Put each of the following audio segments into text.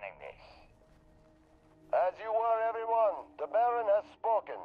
this. As you were, everyone, the Baron has spoken.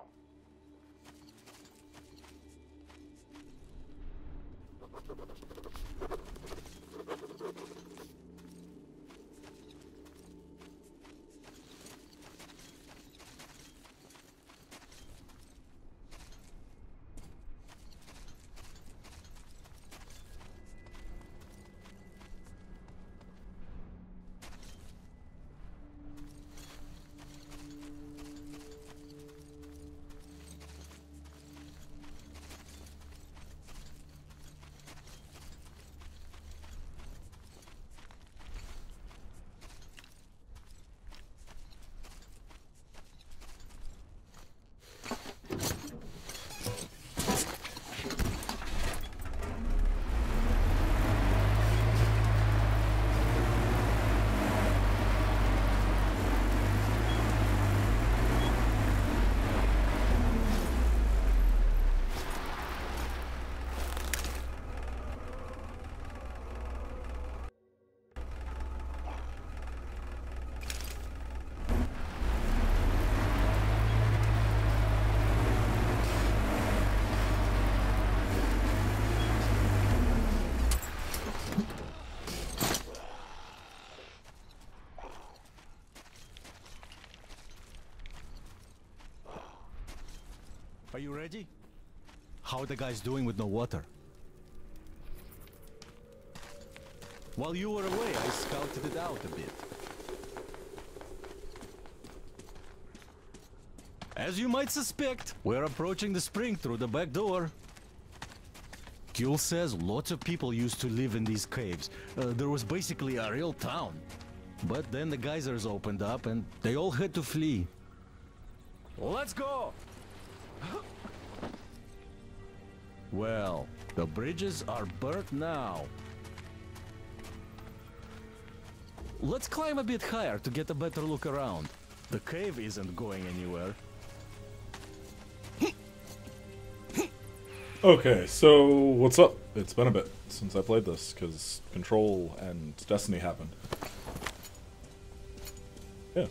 Are you ready? How are the guys doing with no water? While you were away, I scouted it out a bit. As you might suspect, we're approaching the spring through the back door. Giul says lots of people used to live in these caves. Uh, there was basically a real town. But then the geysers opened up and they all had to flee. Let's go! Well, the bridges are burnt now. Let's climb a bit higher to get a better look around. The cave isn't going anywhere. Okay, so what's up? It's been a bit since I played this, because Control and Destiny happened. Yeah.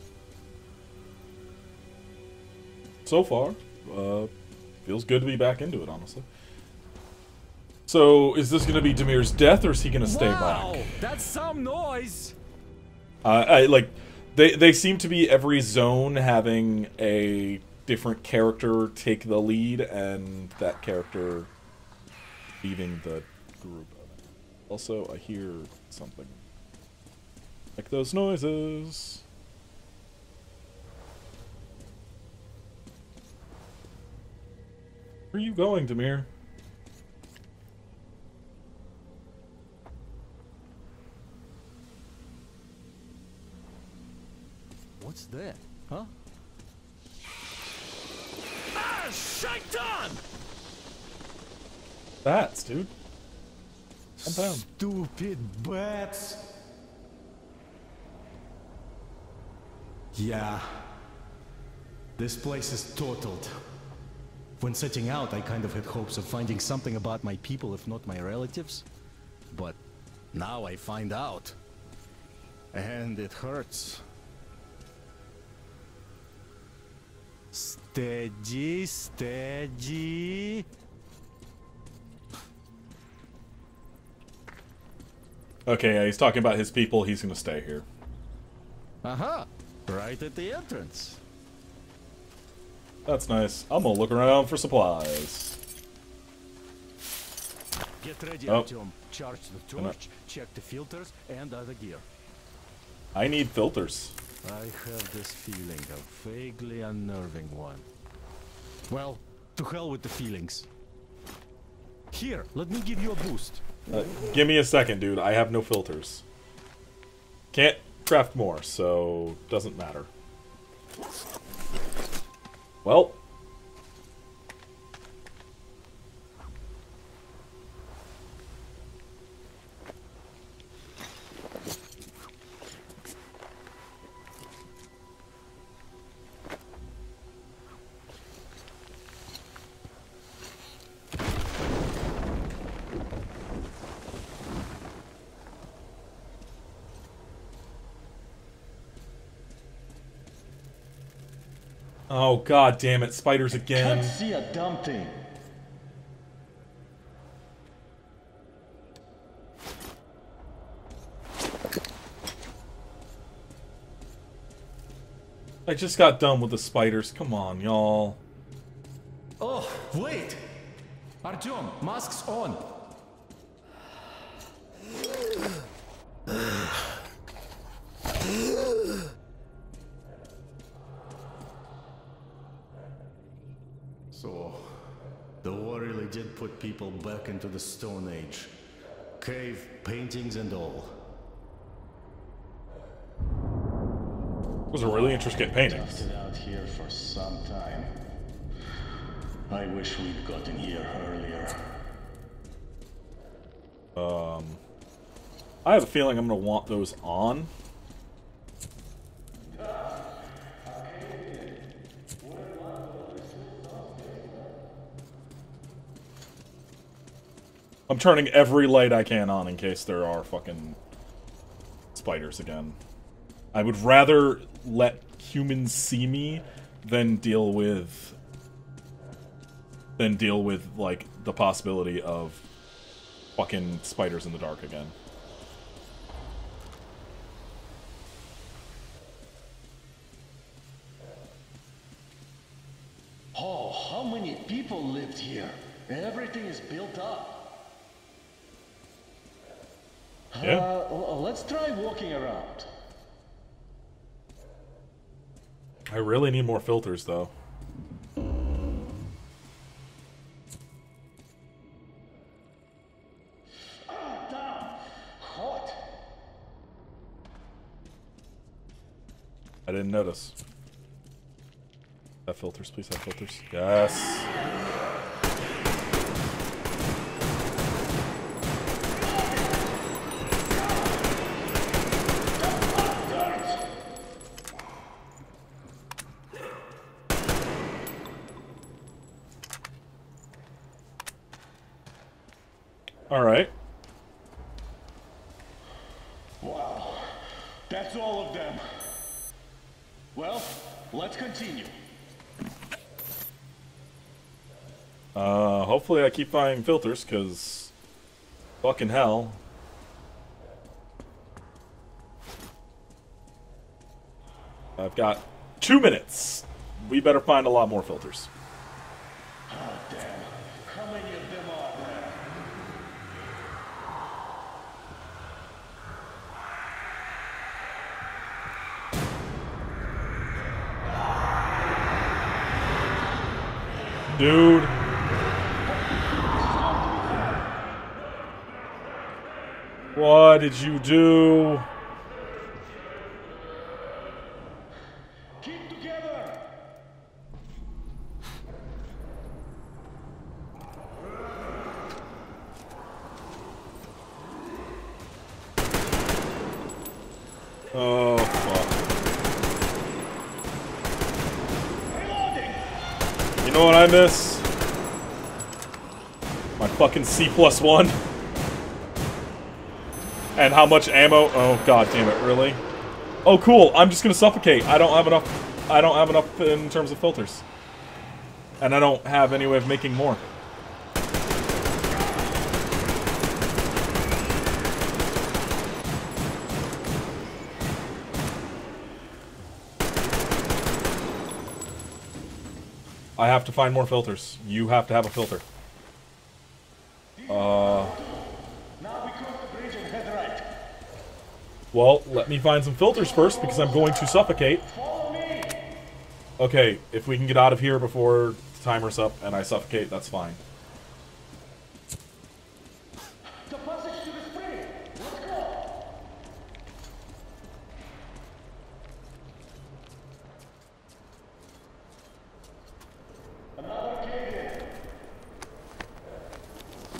So far, uh, feels good to be back into it, honestly. So, is this going to be Damir's death, or is he going to stay wow, back? That's some noise! Uh, I, like, they, they seem to be every zone having a different character take the lead, and that character leading the group. Also, I hear something. Like those noises. Where are you going, Damir? What's that, huh? Ah, Shaitan! Bats, dude. Stupid bats. Yeah. This place is totaled. When setting out, I kind of had hopes of finding something about my people, if not my relatives. But now I find out. And it hurts. Steady, steady. Okay, yeah, he's talking about his people. He's gonna stay here. Aha! Right at the entrance. That's nice. I'm gonna look around for supplies. Get ready, Oh. Artyom. Charge the torch, check the filters and other gear. I need filters. I have this feeling, a vaguely unnerving one. Well, to hell with the feelings. Here, let me give you a boost. Uh, give me a second, dude. I have no filters. Can't craft more, so doesn't matter. Well, oh god damn it, spiders again. Can't see a damn thing. I just got done with the spiders. Come on, y'all. Oh, wait! Artyom, masks on! So, the war really did put people back into the Stone Age. Cave, paintings and all. It was a really interesting painting. Out here for some time. I wish we'd gotten here earlier. Um, I have a feeling I'm gonna want those on. I'm turning every light I can on in case there are fucking spiders again. I would rather let humans see me than deal with than deal with like the possibility of fucking spiders in the dark again. Oh, how many people lived here? Everything is built up. Yeah. Uh, let's try walking around. I really need more filters though. I didn't notice. Have filters, please have filters. Yes. All right. Wow. That's all of them. Well, let's continue. Uh, hopefully I keep finding filters, because fucking hell. I've got two minutes. We better find a lot more filters. Dude. did you do? Oh, fuck. You know what I miss? My fucking C plus one. And how much ammo? Oh, god damn it, really? Oh, cool, I'm just gonna suffocate. I don't have enough, I don't have enough in terms of filters. And I don't have any way of making more. I have to find more filters. You have to have a filter. Uh. Well, let me find some filters first because I'm going to suffocate. Okay, if we can get out of here before the timer's up and I suffocate, that's fine.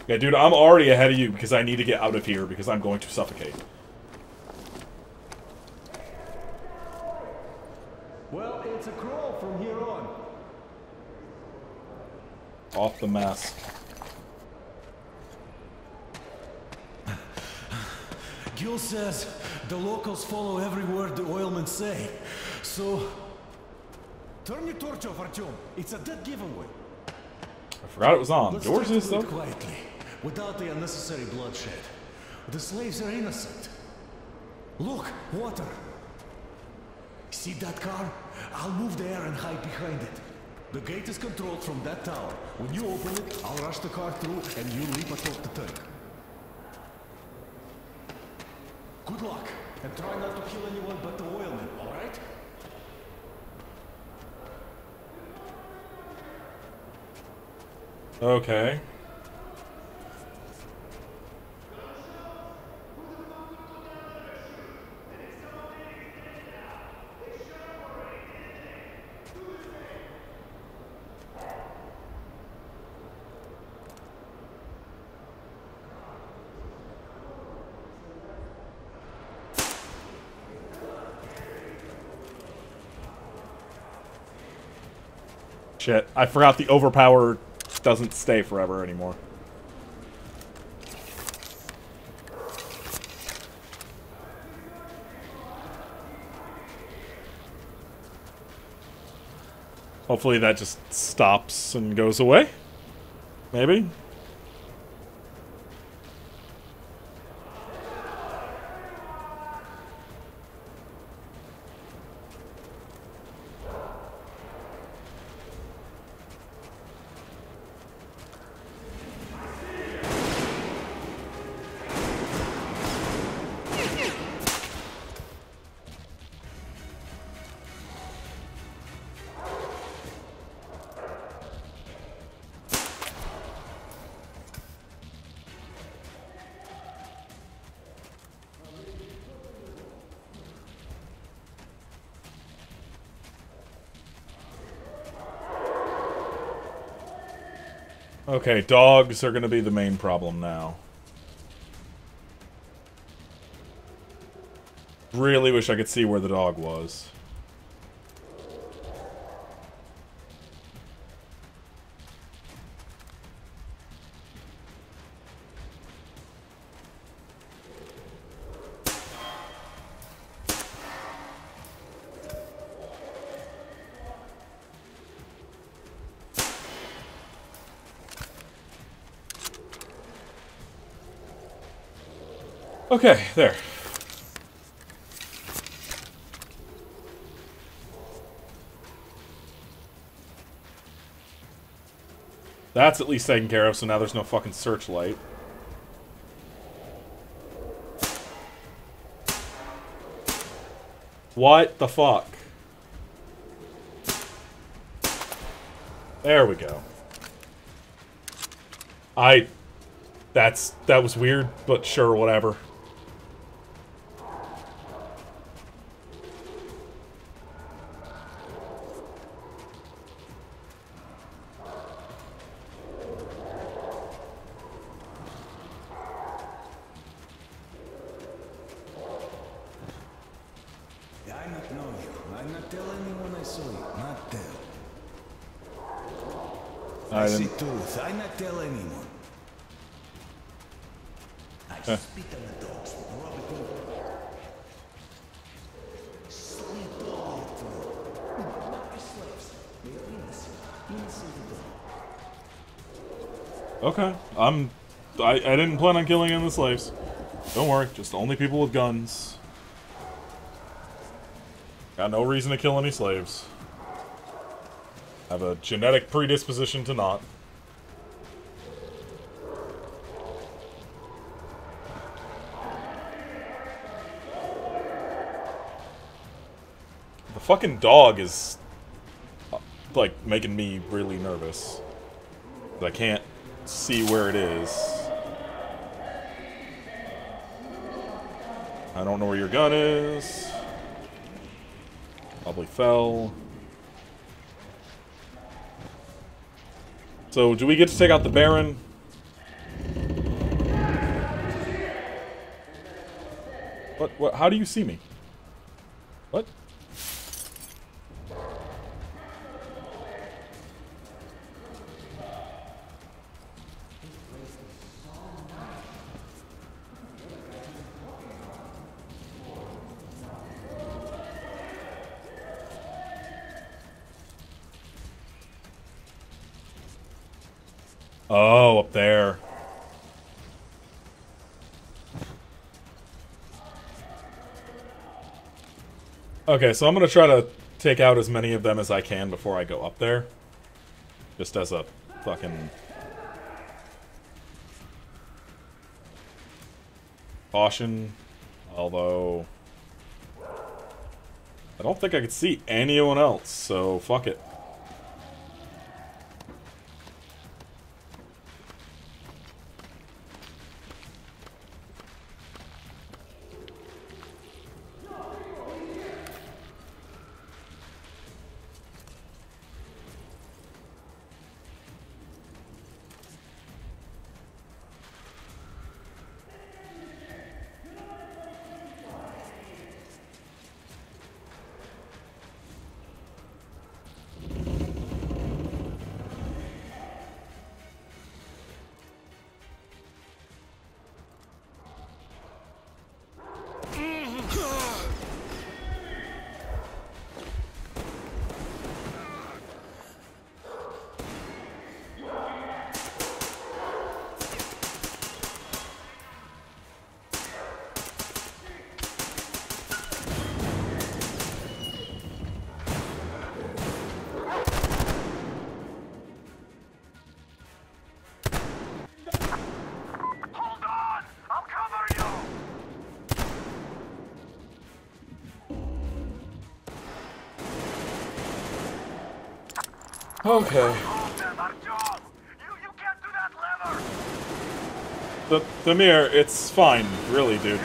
Yeah, dude, I'm already ahead of you because I need to get out of here because I'm going to suffocate. A crawl from here on. Off the mask. Giul says the locals follow every word the oilmen say. So, turn your torch off, Artyom. It's a dead giveaway. I forgot it was on. Let's Yours is, to though? quietly, without the unnecessary bloodshed. The slaves are innocent. Look, water. See that car? I'll move there and hide behind it. The gate is controlled from that tower. When you open it, I'll rush the car through and you leap atop the tank. Good luck, and try not to kill anyone but the oilmen, alright? Okay. Shit, I forgot the overpower doesn't stay forever anymore. Hopefully that just stops and goes away. Maybe? Okay, dogs are gonna be the main problem now. Really wish I could see where the dog was. Okay, there. That's at least taken care of, so now there's no fucking searchlight. What the fuck? There we go. I... That's... That was weird, but sure, whatever. Okay, I'm. I, I didn't plan on killing any slaves. Don't worry, just only people with guns. Got no reason to kill any slaves. Have a genetic predisposition to not. Fucking dog is uh, like making me really nervous. I can't see where it is. I don't know where your gun is. Probably fell. So, do we get to take out the Baron? What? What? How do you see me? What? Okay, so I'm gonna try to take out as many of them as I can before I go up there. Just as a fucking... Caution. Although... I don't think I could see anyone else, so fuck it. Lever! The, the mirror, it's fine, really, dude.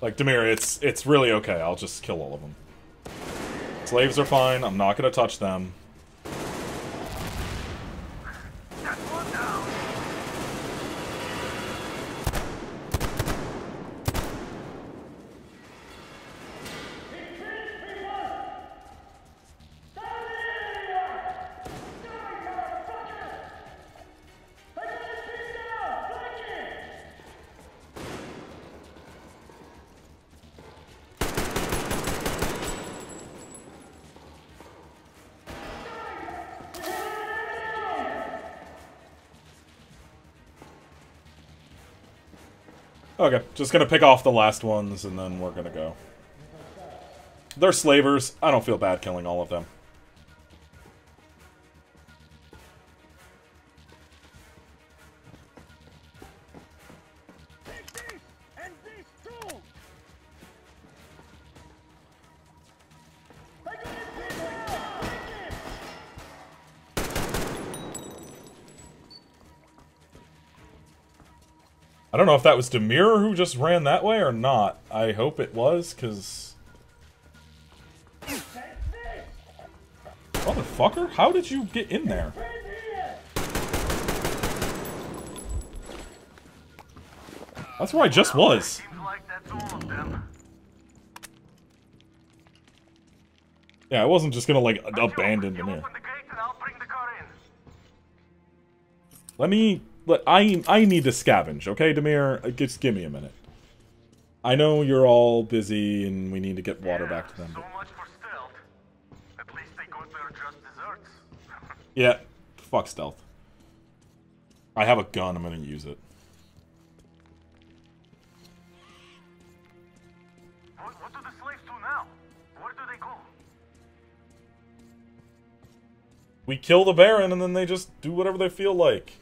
Like, Damir, it's it's really okay. I'll just kill all of them. Slaves are fine. I'm not gonna touch them. Okay, just gonna pick off the last ones, and then we're gonna go. They're slavers. I don't feel bad killing all of them. Don't know if that was Damir who just ran that way or not. I hope it was, because... Motherfucker, how did you get in there? That's where I just was. Yeah, I wasn't just gonna like abandon in. Let me. Let I. I need to scavenge. Okay, Damir. Just give me a minute. I know you're all busy and we need to get water back to them. So much for stealth. At least they got their just desserts. yeah, fuck stealth. I have a gun. I'm gonna use it. what, what do the slaves do now? Where do they go? We kill the Baron and then they just do whatever they feel like.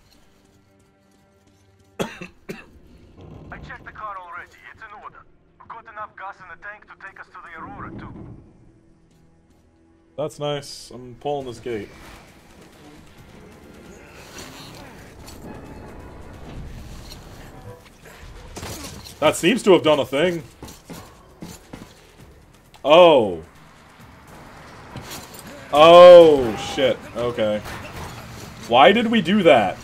I checked the car already. It's in order. We've got enough gas in the tank to take us to the Aurora, too. That's nice. I'm pulling this gate. That seems to have done a thing. Oh. Oh, shit. Okay. Why did we do that?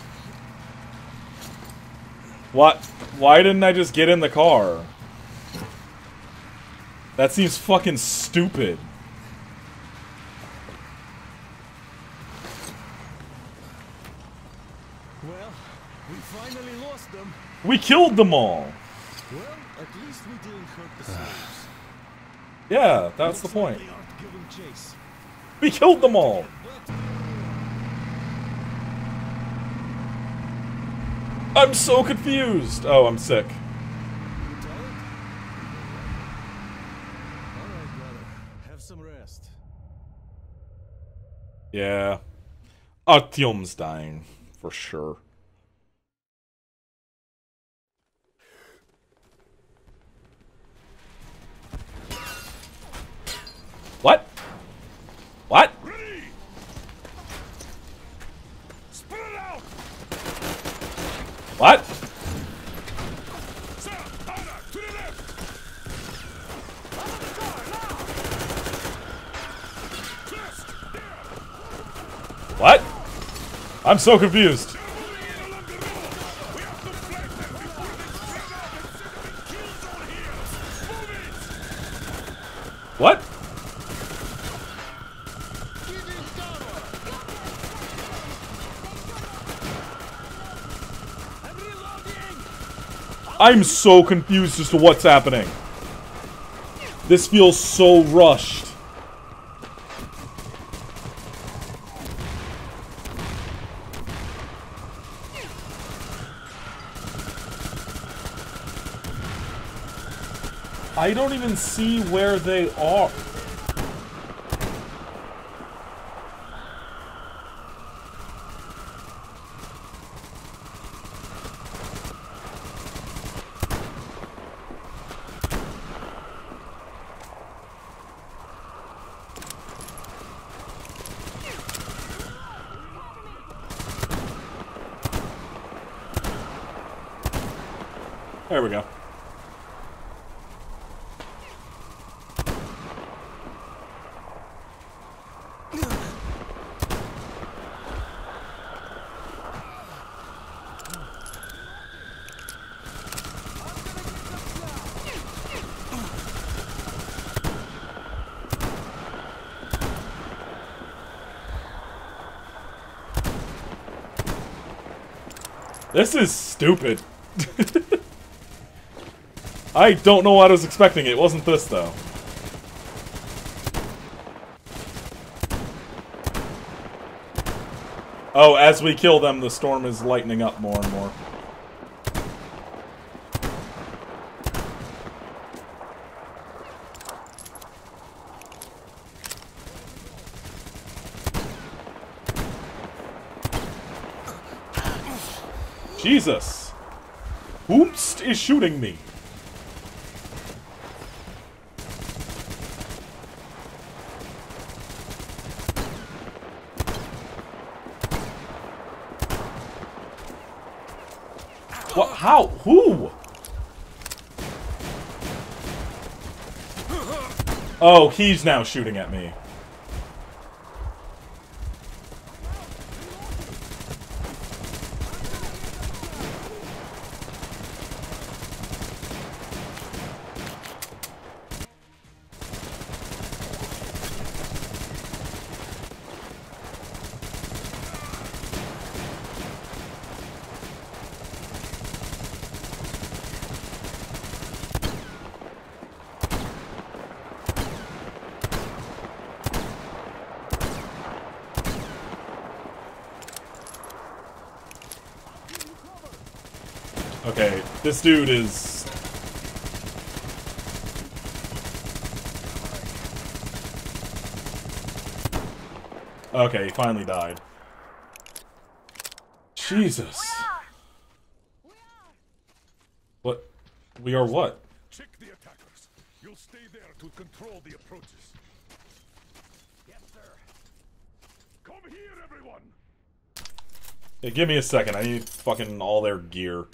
What? Why didn't I just get in the car? That seems fucking stupid. Well, we finally lost them. We killed them all. Well, at least we didn't hurt the slaves. Yeah, that's the Looks like point. They aren't giving chase. We killed them all. I'm so confused. Oh, I'm sick. Yeah. Artyom's dying. For sure. What? What? What? What? I'm so confused. What? I'm so confused as to what's happening. This feels so rushed. I don't even see where they are. There we go. This is stupid. I don't know what I was expecting. It wasn't this, though. Oh, as we kill them, the storm is lightening up more and more. Jesus! Whomst is shooting me? What? How? Who? Oh, he's now shooting at me. This dude is. Okay, he finally died. Jesus. What? We are what? Check the attackers. You'll stay there to control the approaches. Yes, sir. Come here, everyone. Hey, give me a second. I need fucking all their gear.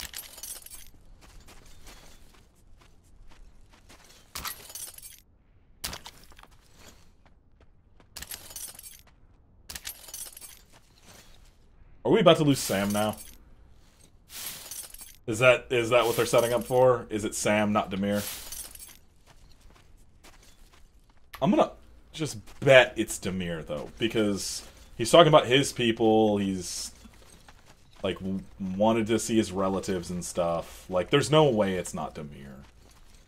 Are we about to lose Sam now? Is that is that what they're setting up for? Is it Sam, not Damir? I'm gonna just bet it's Damir though, because he's talking about his people. He's like wanted to see his relatives and stuff. Like, there's no way it's not Damir.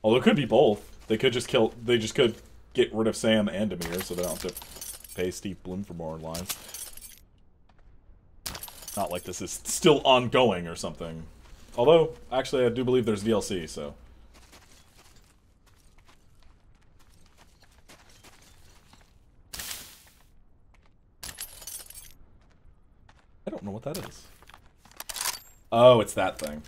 Although it could be both. They could just kill. They just could get rid of Sam and Damir, so they don't have to pay Steve Blum for more lines. Not like this is still ongoing or something. Although, actually, I do believe there's DLC, so. I don't know what that is. Oh, it's that thing.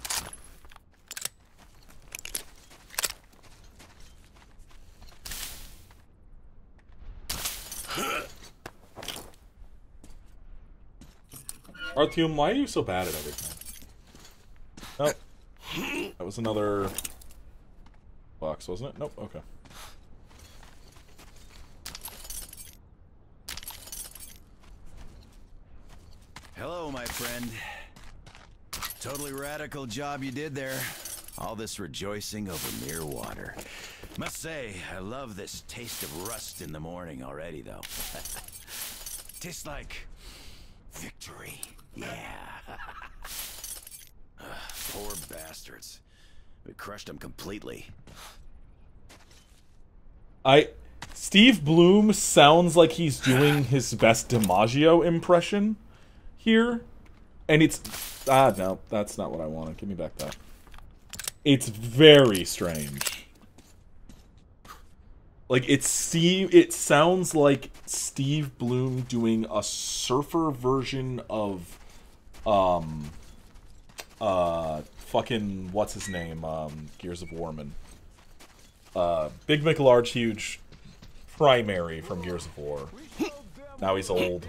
Artyom, why are you so bad at everything? Oh. That was another box, wasn't it? Nope, okay. Hello, my friend. Totally radical job you did there. All this rejoicing over mere water. Must say, I love this taste of rust in the morning already, though. Tastes like victory. Yeah. Poor bastards. We crushed them completely. I Steve Blum sounds like he's doing his best DiMaggio impression here. And it's ah no, that's not what I wanted. Give me back that. It's very strange. Like it's Steve it sounds like Steve Blum doing a surfer version of um uh fucking what's his name? Um Gears of Warman. Uh Big large, Huge primary from Gears of War. Now he's old.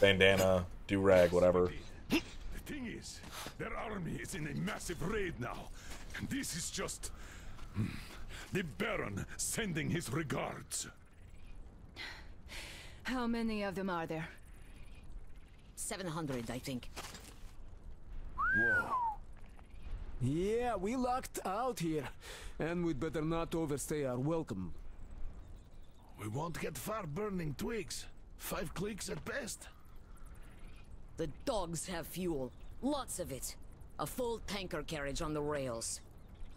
Bandana, do rag, whatever. The thing is, their army is in a massive raid now, and this is just hmm, the Baron sending his regards. How many of them are there? 700, I think. Whoa. Yeah, we locked out here. And we'd better not overstay our welcome. We won't get far burning twigs. Five clicks at best. The dogs have fuel. Lots of it. A full tanker carriage on the rails.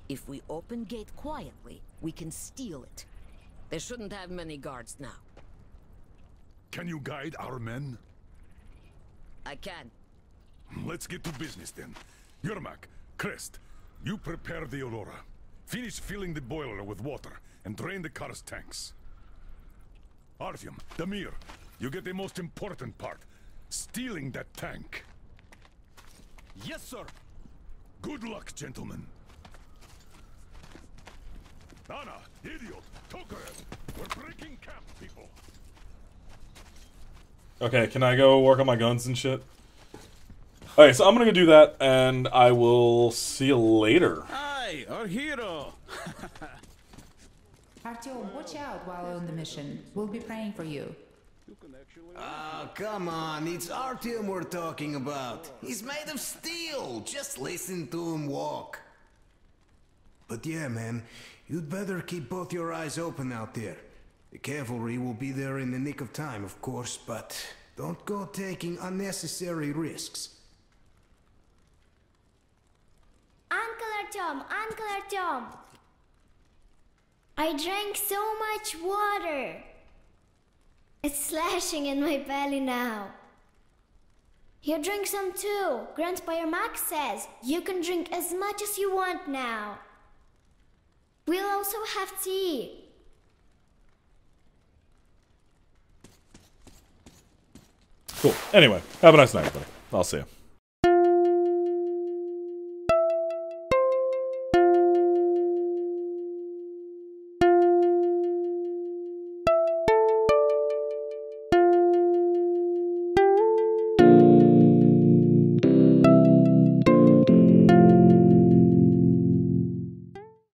If we open gate quietly, we can steal it. They shouldn't have many guards now. Can you guide our men? I can. Let's get to business then. Yermak, Krest, you prepare the Aurora. Finish filling the boiler with water and drain the car's tanks. Artyom, Damir, you get the most important part. Stealing that tank. Yes, sir. Good luck, gentlemen. Anna, idiot, Tokarev, we're breaking camp, people. Okay, can I go work on my guns and shit? Alright, so I'm gonna go do that, and I will see you later. Hi, our hero. Artyom, watch out while on the mission. We'll be praying for you. Oh, come on. It's Artyom we're talking about. He's made of steel. Just listen to him walk. But yeah, man, you'd better keep both your eyes open out there. The cavalry will be there in the nick of time, of course, but don't go taking unnecessary risks. Uncle Artyom, Uncle Artyom. I drank so much water. It's slashing in my belly now. Here, drink some too. Grandpa Max says you can drink as much as you want now. We'll also have tea. Cool. Anyway, have a nice night, everybody. I'll see you.